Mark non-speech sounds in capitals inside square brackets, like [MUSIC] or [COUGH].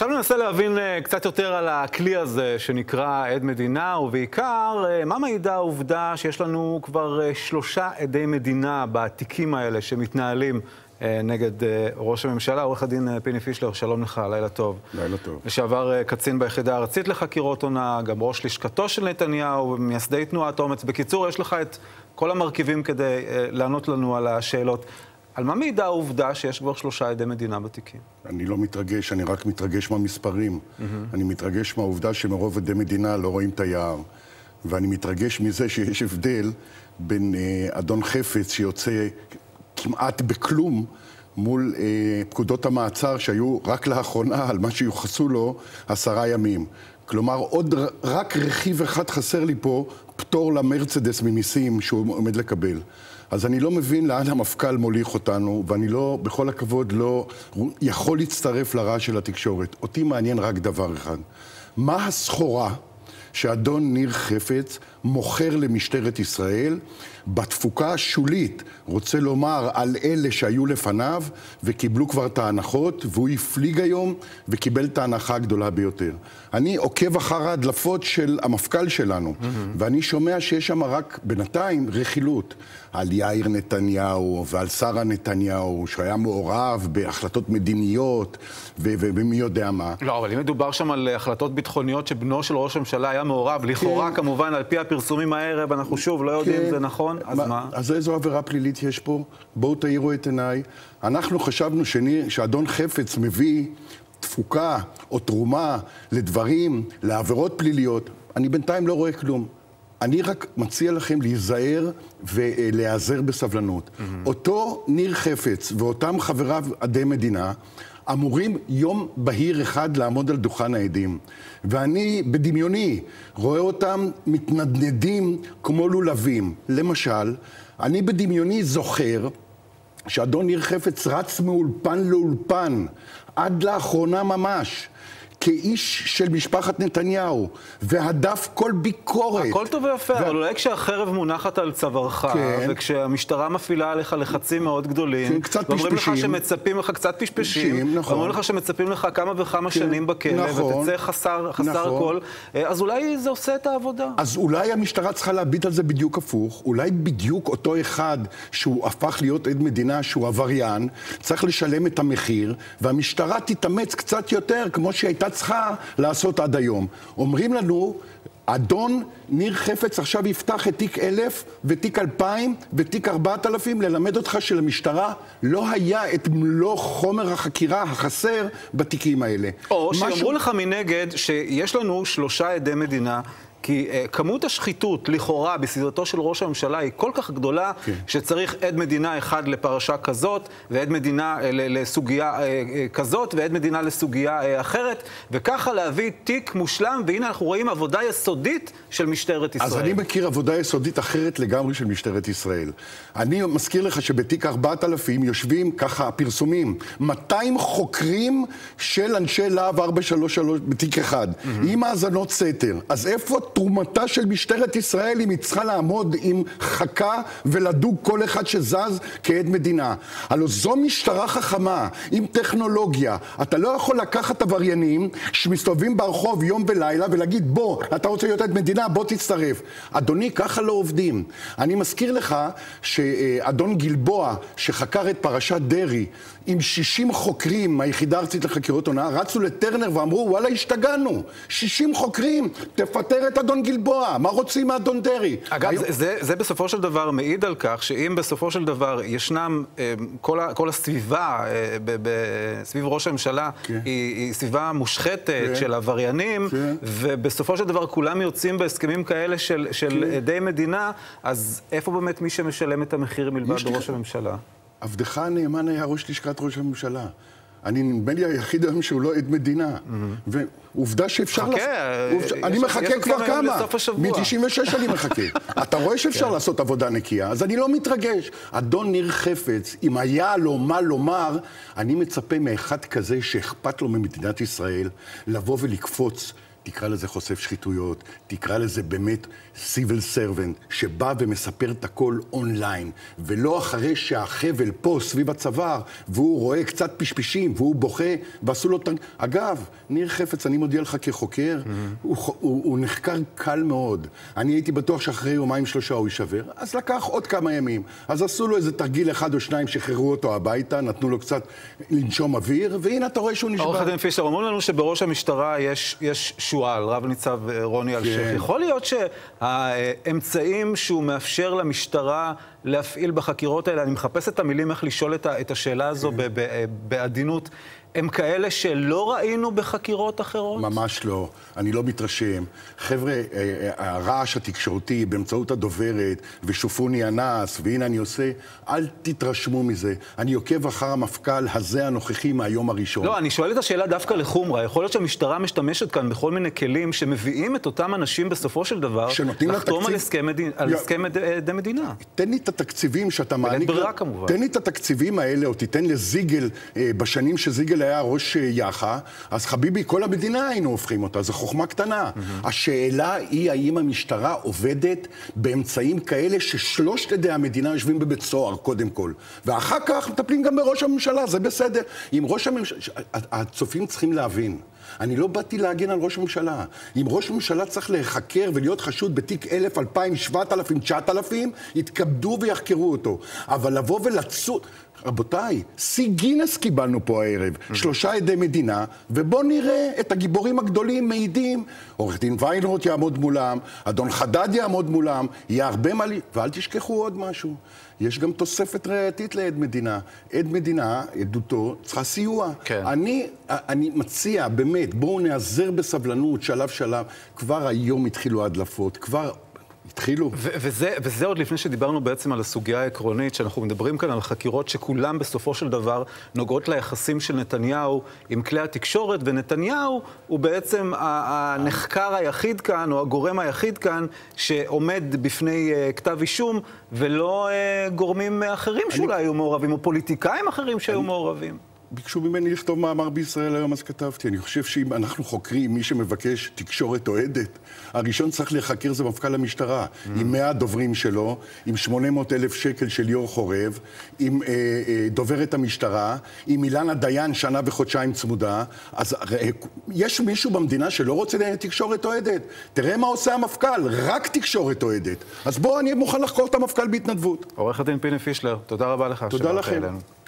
עכשיו ננסה להבין uh, קצת יותר על הכלי הזה שנקרא עד מדינה, ובעיקר, uh, מה מעידה העובדה שיש לנו כבר uh, שלושה עדי מדינה בתיקים האלה שמתנהלים נגד ראש הממשלה. עורך הדין פיני פישלר, שלום לך, לילה טוב. לילה טוב. לשעבר קצין ביחידה הארצית לחקירות הונאה, גם ראש לשכתו של נתניהו, מייסדי תנועת אומץ. בקיצור, יש לך את כל המרכיבים כדי לענות לנו על השאלות. על מה מעידה העובדה שיש כבר שלושה עדי מדינה בתיקים? אני לא מתרגש, אני רק מתרגש מהמספרים. Mm-hmm. אני מתרגש מהעובדה שמרוב עדי מדינה לא רואים את היער. ואני מתרגש מזה שיש הבדל בין אה, אדון חפץ שיוצא כמעט בכלום מול אה, פקודות המעצר שהיו רק לאחרונה על מה שיוחסו לו עשרה ימים. כלומר, עוד רק רכיב אחד חסר לי פה, פטור למרצדס ממיסים שהוא עומד לקבל. אז אני לא מבין לאן המפכ"ל מוליך אותנו, ואני לא, בכל הכבוד, לא יכול להצטרף לרעש של התקשורת. אותי מעניין רק דבר אחד. מה הסחורה שאדון ניר חפץ מוכר למשטרת ישראל בתפוקה השולית, רוצה לומר, על אלה שהיו לפניו וקיבלו כבר את ההנחות, והוא הפליג היום וקיבל את ההנחה הגדולה ביותר. אני עוקב אחר ההדלפות של המפכ"ל שלנו, mm-hmm. ואני שומע שיש שם רק בינתיים רכילות על יאיר נתניהו ועל שרה נתניהו, שהיה מעורב בהחלטות מדיניות ומי יודע מה. לא, אבל אם מדובר שם על החלטות ביטחוניות שבנו של ראש הממשלה היה מעורב, לכאורה כן. כמובן על פי הפרסומים הערב, אנחנו שוב לא יודעים אם כן. זה נכון, אז מה? מה? אז איזו עבירה פלילית יש פה? בואו תאירו את עיניי. אנחנו חשבנו שני, שאדון חפץ מביא תפוקה או תרומה לדברים, לעבירות פליליות. אני בינתיים לא רואה כלום. אני רק מציע לכם להיזהר ולהיעזר בסבלנות. Mm-hmm. אותו ניר חפץ ואותם חבריו עדי מדינה אמורים יום בהיר אחד לעמוד על דוכן העדים. ואני בדמיוני רואה אותם מתנדנדים כמו לולבים. למשל, אני בדמיוני זוכר שאדון ניר חפץ רץ מאולפן לאולפן עד לאחרונה ממש. כאיש של משפחת נתניהו, והדף כל ביקורת. הכל טוב ויפה, ו... אבל אולי כשהחרב מונחת על צווארך, כן. וכשהמשטרה מפעילה עליך לחצים מאוד גדולים, כן, קצת ואומרים פשפשים. לך שמצפים לך קצת פשפשים, נכון. ואומרים לך שמצפים לך כמה וכמה כן, שנים בכלא, נכון, ותצא חסר, חסר נכון. הכל, אה, אז אולי זה עושה את העבודה. אז אולי המשטרה צריכה להביט על זה בדיוק הפוך, אולי בדיוק אותו אחד שהוא הפך להיות עד מדינה, שהוא עבריין, צריך לשלם את המחיר, והמשטרה תתאמץ קצת יותר, כמו שהייתה צריכה לעשות עד היום. אומרים לנו, אדון ניר חפץ עכשיו יפתח את תיק אלף ותיק אלפיים ותיק ארבעת אלפים, ללמד אותך שלמשטרה לא היה את מלוא חומר החקירה החסר בתיקים האלה. או משהו... שיאמרו לך מנגד שיש לנו שלושה עדי מדינה כי uh, כמות השחיתות, לכאורה, בסביבתו של ראש הממשלה היא כל כך גדולה, כן. שצריך עד מדינה אחד לפרשה כזאת, ועד מדינה uh, לסוגיה uh, uh, כזאת, ועד מדינה לסוגיה uh, אחרת, וככה להביא תיק מושלם, והנה אנחנו רואים עבודה יסודית של משטרת ישראל. אז אני מכיר עבודה יסודית אחרת לגמרי של משטרת ישראל. אני מזכיר לך שבתיק 4000 יושבים, ככה הפרסומים, 200 חוקרים של אנשי להב 433 בתיק אחד, mm-hmm. עם האזנות סתר. אז איפה תרומתה של משטרת ישראל אם היא צריכה לעמוד עם חכה ולדוג כל אחד שזז כעד מדינה. הלוא זו משטרה חכמה, עם טכנולוגיה. אתה לא יכול לקחת עבריינים שמסתובבים ברחוב יום ולילה ולהגיד בוא, אתה רוצה להיות עד מדינה, בוא תצטרף. אדוני, ככה לא עובדים. אני מזכיר לך שאדון גלבוע, שחקר את פרשת דרעי, עם 60 חוקרים מהיחידה הארצית לחקירות הונאה, רצו לטרנר ואמרו, וואלה, השתגענו. 60 חוקרים, תפטר את אדון גלבוע, מה רוצים מאדון דרעי? אגב, היום... זה, זה, זה בסופו של דבר מעיד על כך שאם בסופו של דבר ישנם, אה, כל, ה, כל הסביבה אה, ב, ב, סביב ראש הממשלה כן. היא, היא סביבה מושחתת כן. של עבריינים, כן. ובסופו של דבר כולם יוצאים בהסכמים כאלה של, של כן. עדי מדינה, אז איפה באמת מי שמשלם את המחיר מלבד ראש הממשלה? עבדך הנאמן היה ראש לשכת ראש הממשלה. אני נדמה לי היחיד היום שהוא לא עד מדינה. ועובדה שאפשר... חכה, לעשות... אני מחכה כבר כמה? מ-96 אני מחכה. [LAUGHS] אתה רואה שאפשר כן. לעשות עבודה נקייה, אז אני לא מתרגש. אדון ניר חפץ, אם היה לו מה לומר, אני מצפה מאחד כזה שאכפת לו ממדינת ישראל, לבוא ולקפוץ. תקרא לזה חושף שחיתויות, תקרא לזה באמת סיביל סרבנט, שבא ומספר את הכל אונליין, ולא אחרי שהחבל פה סביב הצוואר, והוא רואה קצת פשפשים, והוא בוכה, ועשו לו... אגב, ניר חפץ, אני מודיע לך כחוקר, mm-hmm. הוא, הוא, הוא נחקר קל מאוד. אני הייתי בטוח שאחרי יומיים שלושה הוא יישבר, אז לקח עוד כמה ימים. אז עשו לו איזה תרגיל אחד או שניים, שחררו אותו הביתה, נתנו לו קצת לנשום אוויר, והנה אתה רואה שהוא נשבר. עורך הדין פישר, אומרים לנו שבראש המשטרה יש, יש שועל, רב ניצב אה, רוני אלשיך. כן. יכול להיות שהאמצעים שהוא מאפשר למשטרה להפעיל בחקירות האלה, אני מחפש את המילים איך לשאול את השאלה הזו כן. בעדינות, הם כאלה שלא ראינו בחקירות אחרות? ממש לא. אני לא מתרשם. חבר'ה, אה, אה, הרעש התקשורתי באמצעות הדוברת, ושופוני אנס, והנה אני עושה, אל תתרשמו מזה. אני עוקב אחר המפכ"ל הזה הנוכחי מהיום הראשון. לא, אני שואל את השאלה דווקא לחומרה. יכול להיות שהמשטרה משתמשת כאן בכל מיני כלים שמביאים את אותם אנשים בסופו של דבר לחתום על הסכם, על הסכם עדי מדינה. תן לי את התקציבים שאתה מעניק... ברירה כמובן. תן לי את התקציבים האלה, או תיתן לזיגל, אה, בשנים שזיגל גוגל היה ראש יח"א, אז חביבי, כל המדינה היינו הופכים אותה, זו חוכמה קטנה. Mm-hmm. השאלה היא האם המשטרה עובדת באמצעים כאלה ששלושת עדי המדינה יושבים בבית סוהר, קודם כל. ואחר כך מטפלים גם בראש הממשלה, זה בסדר. אם ראש הממשלה... הצופים צריכים להבין. אני לא באתי להגן על ראש הממשלה. אם ראש הממשלה צריך להיחקר ולהיות חשוד בתיק אלף, אלפיים, שבעת אלפים, תשעת אלפים, יתכבדו ויחקרו אותו. אבל לבוא ולצוד... רבותיי, שיא גינס קיבלנו פה הערב. Mm-hmm. שלושה עדי מדינה, ובואו נראה את הגיבורים הגדולים מעידים. עורך דין ויינרוט יעמוד מולם, אדון חדד יעמוד מולם, יהיה הרבה מה... ואל תשכחו עוד משהו. יש גם תוספת ראייתית לעד מדינה. עד מדינה, עדותו, צריכה סיוע. כן. אני, אני מציע, באמת, בואו נעזר בסבלנות, שלב שלב. כבר היום התחילו הדלפות, כבר התחילו. וזה, וזה עוד לפני שדיברנו בעצם על הסוגיה העקרונית, שאנחנו מדברים כאן על חקירות שכולם בסופו של דבר נוגעות ליחסים של נתניהו עם כלי התקשורת, ונתניהו הוא בעצם הנחקר היחיד כאן, או הגורם היחיד כאן, שעומד בפני uh, כתב אישום, ולא uh, גורמים אחרים אני... שאולי היו מעורבים, או פוליטיקאים אחרים שהיו אני... מעורבים. ביקשו ממני לכתוב מאמר בישראל היום, אז כתבתי. אני חושב שאם אנחנו חוקרים מי שמבקש תקשורת אוהדת, הראשון צריך להיחקר זה מפכ"ל המשטרה, mm. עם 100 דוברים שלו, עם 800 אלף שקל של ליאור חורב, עם אה, אה, דוברת המשטרה, עם אילנה דיין שנה וחודשיים צמודה. אז אה, יש מישהו במדינה שלא רוצה תקשורת אוהדת. תראה מה עושה המפכ"ל, רק תקשורת אוהדת. אז בוא, אני מוכן לחקור את המפכ"ל בהתנדבות. עורך הדין פיני פישלר, תודה רבה לך. תודה לכם. אלינו.